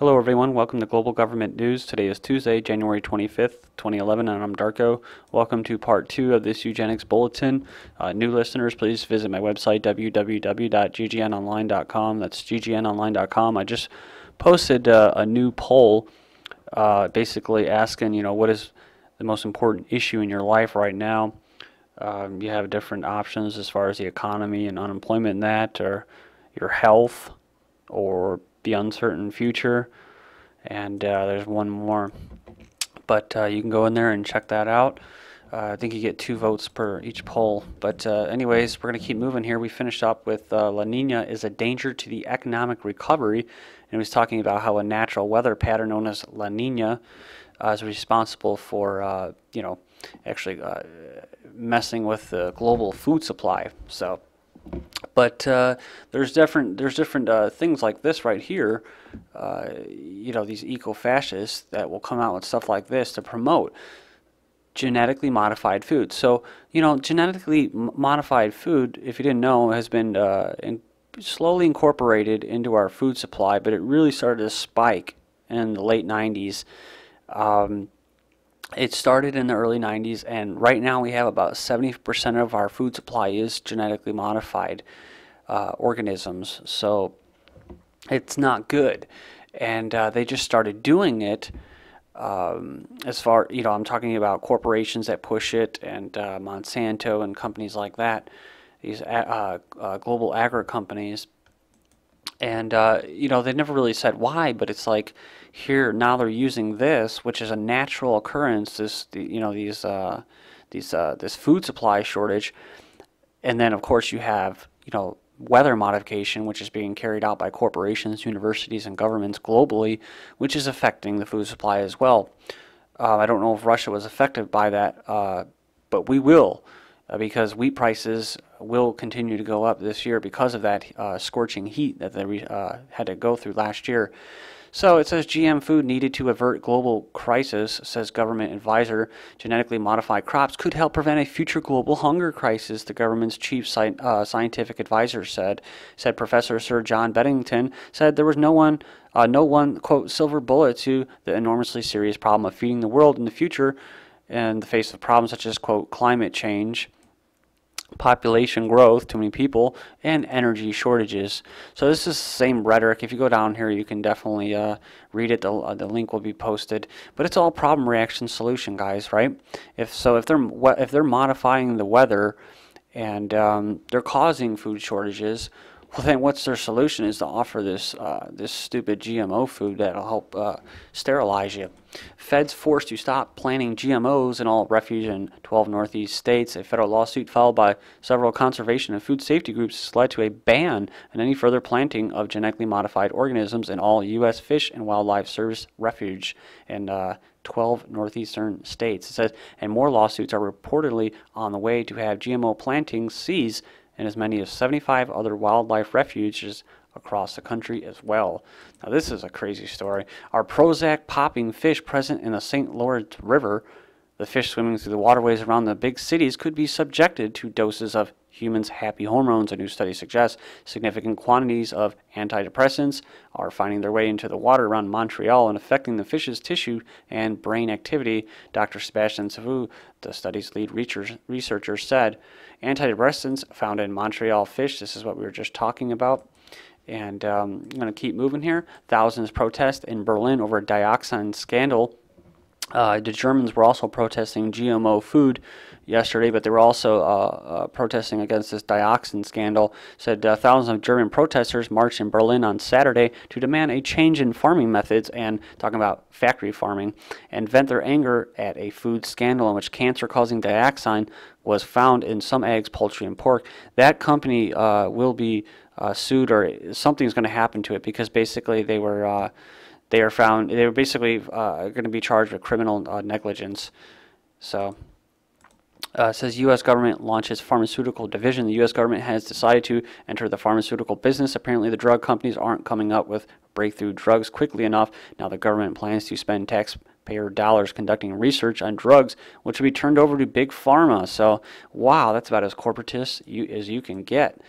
Hello, everyone. Welcome to Global Government News. Today is Tuesday, January 25th, 2011, and I'm Darko. Welcome to part two of this eugenics bulletin. Uh, new listeners, please visit my website, www.ggnonline.com. That's ggnonline.com. I just posted uh, a new poll uh, basically asking, you know, what is the most important issue in your life right now? Um, you have different options as far as the economy and unemployment and that, or your health, or the uncertain future. And uh, there's one more. But uh, you can go in there and check that out. Uh, I think you get two votes per each poll. But uh, anyways, we're going to keep moving here. We finished up with uh, La Nina is a danger to the economic recovery. And was talking about how a natural weather pattern known as La Nina is responsible for, you know, actually messing with the global food supply. So but uh, there's different there's different uh, things like this right here. Uh, you know these eco-fascists that will come out with stuff like this to promote genetically modified food. So you know genetically modified food, if you didn't know, has been uh, in slowly incorporated into our food supply, but it really started to spike in the late 90s. Um, it started in the early 90s, and right now we have about 70% of our food supply is genetically modified uh, organisms. So it's not good. And uh, they just started doing it. Um, as far, you know, I'm talking about corporations that push it and uh, Monsanto and companies like that, these uh, uh, global agri companies. And, uh, you know, they never really said why, but it's like, here now they're using this, which is a natural occurrence. This you know these uh, these uh, this food supply shortage, and then of course you have you know weather modification, which is being carried out by corporations, universities, and governments globally, which is affecting the food supply as well. Uh, I don't know if Russia was affected by that, uh, but we will. Uh, because wheat prices will continue to go up this year because of that uh, scorching heat that they had to go through last year. So it says GM food needed to avert global crisis, says government advisor. Genetically modified crops could help prevent a future global hunger crisis, the government's chief sci- uh, scientific advisor said. Said Professor Sir John Beddington said there was no one, uh, no one quote silver bullet to the enormously serious problem of feeding the world in the future in the face of problems such as quote climate change population growth, too many people, and energy shortages. So this is the same rhetoric. If you go down here, you can definitely uh, read it. The, uh, the link will be posted. But it's all problem reaction solution, guys. Right? If so, if they're if they're modifying the weather and um, they're causing food shortages, well, then what's their solution is to offer this uh, this stupid GMO food that'll help uh, sterilize you. Feds forced to stop planting GMOs in all refuge in 12 Northeast states. A federal lawsuit filed by several conservation and food safety groups has led to a ban on any further planting of genetically modified organisms in all U.S. Fish and Wildlife Service refuge in uh, 12 northeastern states. It says, and more lawsuits are reportedly on the way to have GMO plantings seized and as many as 75 other wildlife refuges across the country as well. Now, this is a crazy story. Our Prozac popping fish present in the St. Lawrence River, the fish swimming through the waterways around the big cities, could be subjected to doses of humans' happy hormones. A new study suggests significant quantities of antidepressants are finding their way into the water around Montreal and affecting the fish's tissue and brain activity. Dr. Sebastian Sauvé, the study's lead researcher, said antidepressants found in Montreal fish, this is what we were just talking about. And um, I'm going to keep moving here. Thousands protest in Berlin over a dioxin scandal. Uh, the Germans were also protesting GMO food yesterday, but they were also uh, uh, protesting against this dioxin scandal. Said uh, thousands of German protesters marched in Berlin on Saturday to demand a change in farming methods and talking about factory farming, and vent their anger at a food scandal in which cancer-causing dioxin was found in some eggs, poultry, and pork. That company uh, will be uh, sued, or something's going to happen to it because basically they were they are found they were basically going to be charged with criminal negligence. So uh, says U.S. government launches pharmaceutical division. The U.S. government has decided to enter the pharmaceutical business. Apparently, the drug companies aren't coming up with breakthrough drugs quickly enough. Now, the government plans to spend taxpayer dollars conducting research on drugs, which will be turned over to big pharma. So, wow, that's about as corporatist you, as you can get.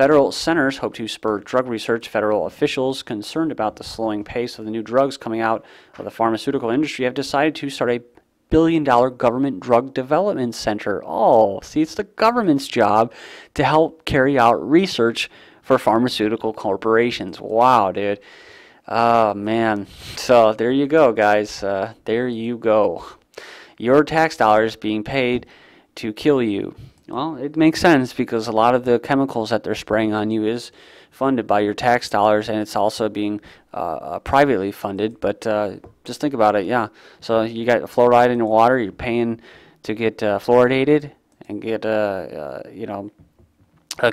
Federal centers hope to spur drug research. Federal officials concerned about the slowing pace of the new drugs coming out of the pharmaceutical industry have decided to start a billion dollar government drug development center. Oh, see, it's the government's job to help carry out research for pharmaceutical corporations. Wow, dude. Oh, man. So there you go, guys. Uh, there you go. Your tax dollars being paid to kill you. Well, it makes sense because a lot of the chemicals that they're spraying on you is funded by your tax dollars and it's also being uh, uh, privately funded. But uh, just think about it, yeah. So you got fluoride in your water, you're paying to get uh, fluoridated and get, uh, uh, you know,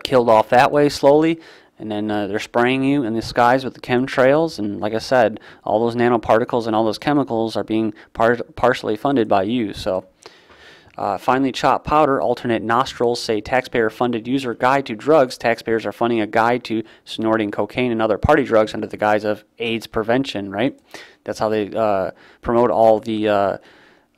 killed off that way slowly. And then they're spraying you in the skies with the chemtrails. And like I said, all those nanoparticles and all those chemicals are being par partially funded by you. So. Uh, finally, chopped powder, alternate nostrils, say taxpayer funded user guide to drugs. Taxpayers are funding a guide to snorting cocaine and other party drugs under the guise of AIDS prevention, right? That's how they uh, promote all the uh,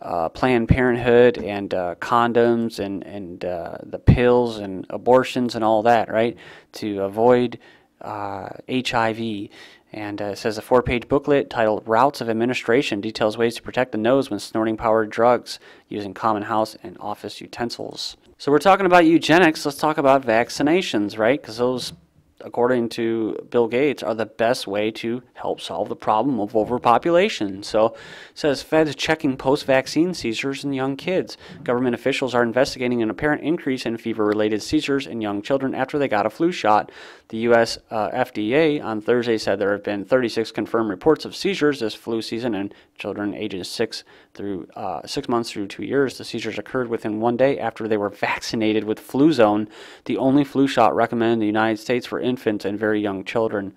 uh Planned Parenthood and uh, condoms and, and uh, the pills and abortions and all that, right? To avoid HIV and uh, it says a four page booklet titled Routes of Administration details ways to protect the nose when snorting powered drugs using common house and office utensils. So we're talking about eugenics. Let's talk about vaccinations, right? Because those according to Bill Gates, are the best way to help solve the problem of overpopulation. So says Feds checking post vaccine seizures in young kids. Government officials are investigating an apparent increase in fever related seizures in young children after they got a flu shot. The U.S. Uh, FDA on Thursday said there have been 36 confirmed reports of seizures this flu season in children ages 6 through uh, 6 months through 2 years. The seizures occurred within one day after they were vaccinated with Fluzone, the only flu shot recommended in the United States for infants and very young children.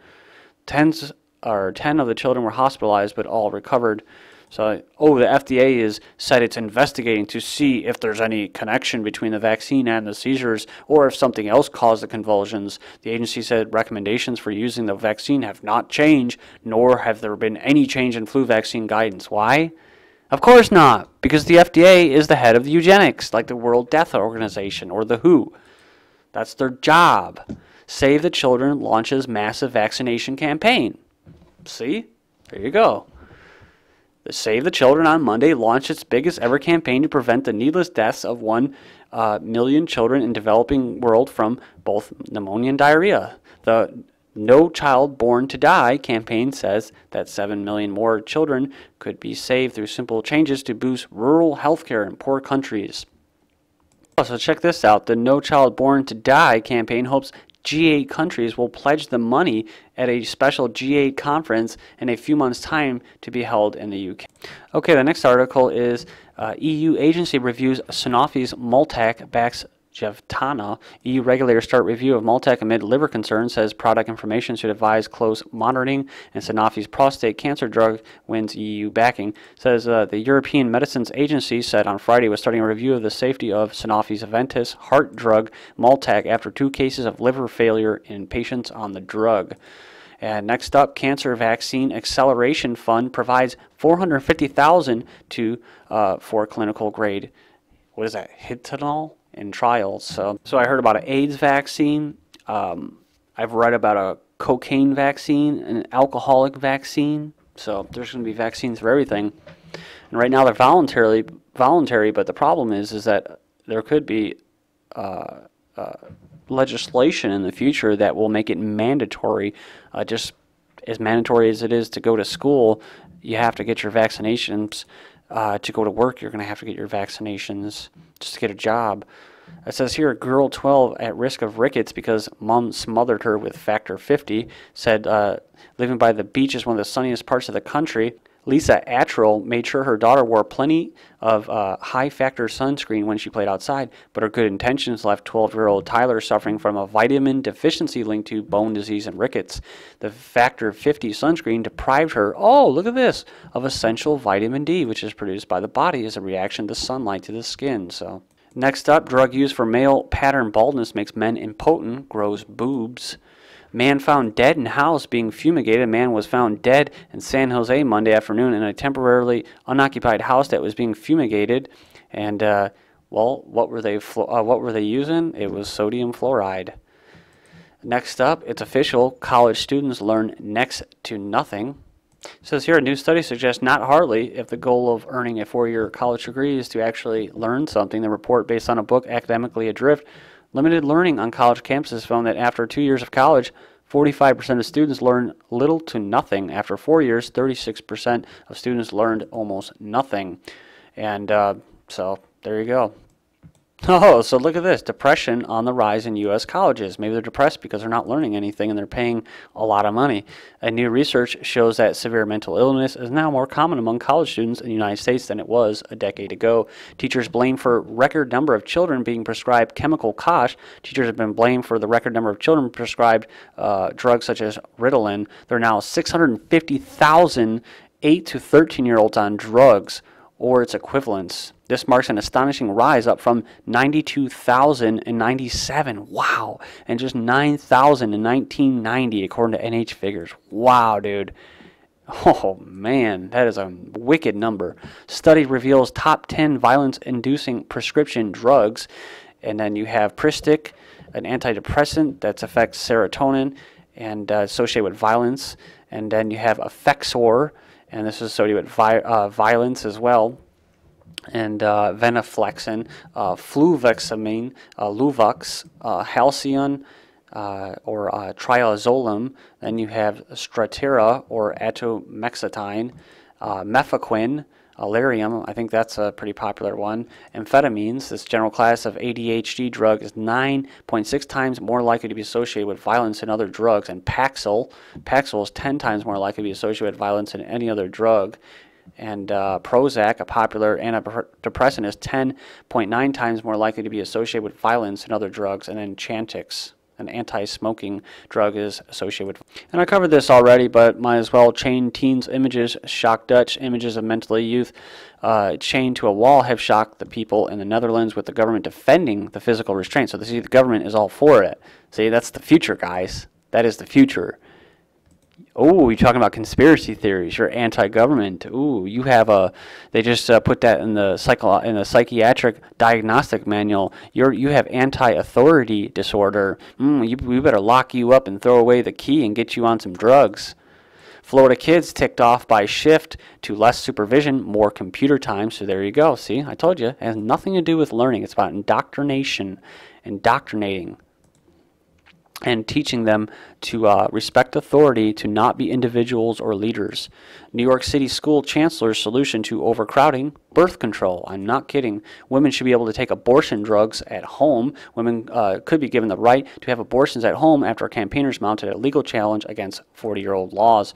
Tens or 10 of the children were hospitalized, but all recovered. So, oh, the FDA has said it's investigating to see if there's any connection between the vaccine and the seizures or if something else caused the convulsions. The agency said recommendations for using the vaccine have not changed, nor have there been any change in flu vaccine guidance. Why? Of course not, because the FDA is the head of the eugenics, like the World Death Organization or the WHO. That's their job. Save the Children launches massive vaccination campaign. See? There you go. The Save the Children on Monday launched its biggest ever campaign to prevent the needless deaths of 1 uh, million children in developing world from both pneumonia and diarrhea. The No Child Born to Die campaign says that 7 million more children could be saved through simple changes to boost rural healthcare in poor countries. Oh, so check this out. The No Child Born to Die campaign hopes G8 countries will pledge the money at a special G8 conference in a few months' time to be held in the UK. Okay, the next article is uh, EU agency reviews Sanofi's Multaq backs Jevtana. EU regulator start review of Multaq amid liver concerns, says product information should advise close monitoring, and Sanofi's prostate cancer drug wins EU backing. Says uh, the European Medicines Agency said on Friday was starting a review of the safety of Sanofi's Aventis heart drug Multaq after two cases of liver failure in patients on the drug. And next up, Cancer Vaccine Acceleration Fund provides 450,000 to uh, for clinical grade. What is that? Hiltonol in trials. So, so I heard about an AIDS vaccine. Um, I've read about a cocaine vaccine, an alcoholic vaccine. So there's going to be vaccines for everything. And right now they're voluntarily voluntary, but the problem is is that there could be uh, uh, legislation in the future that will make it mandatory, uh, just as mandatory as it is to go to school. You have to get your vaccinations uh, to go to work, you're going to have to get your vaccinations just to get a job. It says here, girl 12 at risk of rickets because mom smothered her with factor 50. Said uh, living by the beach is one of the sunniest parts of the country. Lisa Attrell made sure her daughter wore plenty of uh, high factor sunscreen when she played outside, but her good intentions left 12 year old Tyler suffering from a vitamin deficiency linked to bone disease and rickets. The factor 50 sunscreen deprived her, oh, look at this, of essential vitamin D, which is produced by the body as a reaction to sunlight to the skin. So, next up, drug use for male pattern baldness makes men impotent, grows boobs. Man found dead in house being fumigated. Man was found dead in San Jose Monday afternoon in a temporarily unoccupied house that was being fumigated. And uh, well, what were they? Uh, what were they using? It was sodium fluoride. Next up, it's official. College students learn next to nothing. It says here a new study suggests not hardly if the goal of earning a four-year college degree is to actually learn something. The report, based on a book academically adrift, limited learning on college campuses, found that after two years of college, 45% of students learn little to nothing. After four years, 36% of students learned almost nothing. And uh, so there you go. Oh, so look at this depression on the rise in U.S. colleges. Maybe they're depressed because they're not learning anything and they're paying a lot of money. A new research shows that severe mental illness is now more common among college students in the United States than it was a decade ago. Teachers blame for record number of children being prescribed chemical kosh. Teachers have been blamed for the record number of children prescribed uh, drugs such as Ritalin. There are now 650,000 8 to 13 year olds on drugs or its equivalents. This marks an astonishing rise up from 92,097. Wow. And just 9,000 in 1990, according to NH figures. Wow, dude. Oh man, that is a wicked number. Study reveals top 10 violence inducing prescription drugs. And then you have Pristiq, an antidepressant that affects serotonin and uh, associated with violence. And then you have Effexor, and this is with vi uh, violence as well. And uh, venlafaxine, uh, fluvoxamine, uh, Luvox, uh, Halcion, uh, or uh, triazolam. Then you have Strattera or atomoxetine, uh, mefloquine, Alerium, I think that's a pretty popular one. Amphetamines, this general class of ADHD drug, is 9.6 times more likely to be associated with violence than other drugs. And Paxil, Paxil is 10 times more likely to be associated with violence than any other drug. And uh, Prozac, a popular antidepressant, is 10.9 times more likely to be associated with violence than other drugs. And then Chantix, an anti-smoking drug is associated with. And I covered this already, but might as well. Chained teens images shock Dutch. Images of mentally youth uh, chained to a wall have shocked the people in the Netherlands with the government defending the physical restraint. So see, the government is all for it. See, that's the future, guys. That is the future. Oh, you're talking about conspiracy theories. You're anti-government. Ooh, you have a. They just uh, put that in the psycho in the psychiatric diagnostic manual. You're you have anti-authority disorder. Mm, you, we better lock you up and throw away the key and get you on some drugs. Florida kids ticked off by shift to less supervision, more computer time. So there you go. See, I told you, it has nothing to do with learning. It's about indoctrination, indoctrinating and teaching them to uh, respect authority, to not be individuals or leaders. New York City school chancellor's solution to overcrowding birth control. I'm not kidding. Women should be able to take abortion drugs at home. Women uh, could be given the right to have abortions at home after campaigners mounted a legal challenge against 40 year old laws.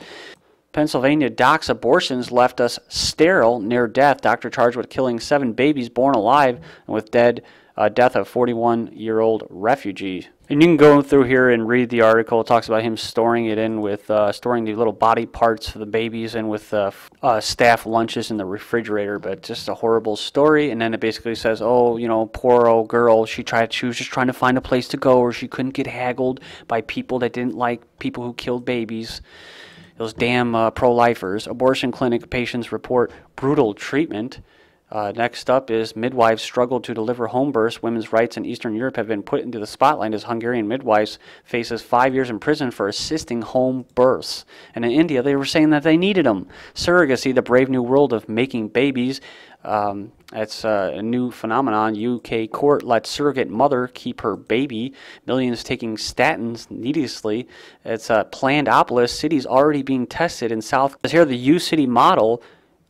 Pennsylvania doc's abortions left us sterile near death. Doctor charged with killing seven babies born alive and with dead uh, death of 41 year old refugee. And you can go through here and read the article. It talks about him storing it in with uh, storing the little body parts for the babies and with uh, uh, staff lunches in the refrigerator. But just a horrible story. And then it basically says, oh, you know, poor old girl. She tried. She was just trying to find a place to go, or she couldn't get haggled by people that didn't like people who killed babies. Those damn uh, pro-lifers. Abortion clinic patients report brutal treatment. Uh, next up is midwives struggle to deliver home births. Women's rights in Eastern Europe have been put into the spotlight as Hungarian midwives faces five years in prison for assisting home births. And in India, they were saying that they needed them. Surrogacy, the brave new world of making babies. Um, it's uh, a new phenomenon. UK court let surrogate mother keep her baby. Millions taking statins needlessly. It's a planned Opolis. Cities already being tested in South. Here, the U City model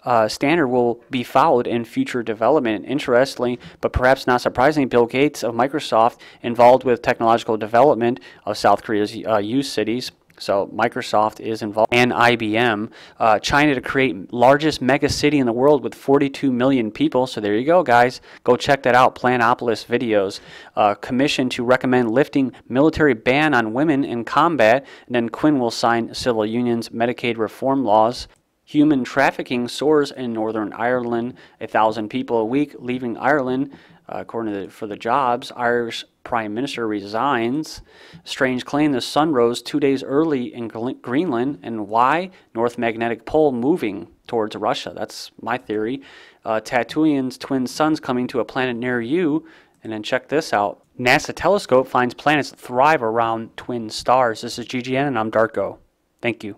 uh, standard will be followed in future development. Interestingly, but perhaps not surprisingly, Bill Gates of Microsoft involved with technological development of South Korea's uh, U cities. So Microsoft is involved, and IBM. Uh, China to create largest mega city in the world with 42 million people. So there you go, guys. Go check that out. Planned-opolis videos. Uh, commission to recommend lifting military ban on women in combat. And then Quinn will sign civil unions, Medicaid reform laws. Human trafficking soars in Northern Ireland. A thousand people a week leaving Ireland, uh, according to the, for the jobs. Irish Prime Minister resigns. Strange claim the sun rose two days early in Greenland. And why? North Magnetic Pole moving towards Russia. That's my theory. Uh, twin suns coming to a planet near you. And then check this out. NASA telescope finds planets thrive around twin stars. This is GGN and I'm Darko. Thank you.